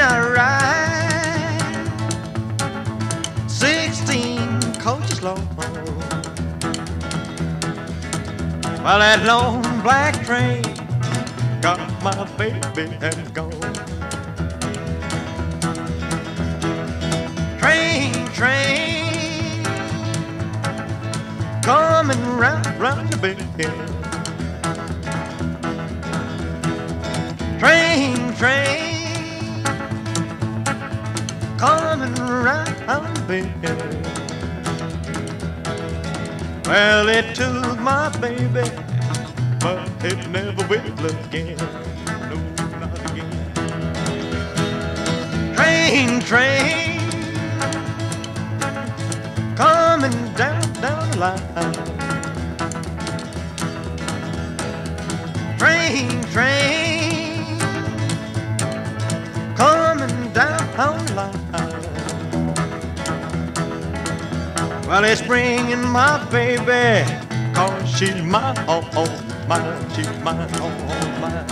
been a ride. Sixteen coaches long. Well, that long black train got my baby and gone. Train, train, coming round, round the bend. Train, train. Coming round bend. Well, it took my baby, but it never will again. No, not again. Train, train, coming down, down the line. Train, train, coming down the line. Well, it's bringing my baby, cause she's my all, all mine, she's mine, all, all mine.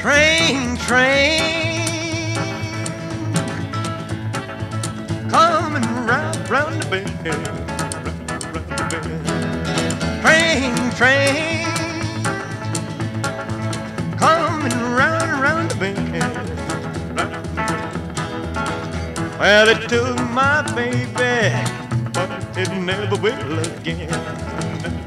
Train, train, Train, train, coming round, round the bend. Well, it took my baby, but it never will again.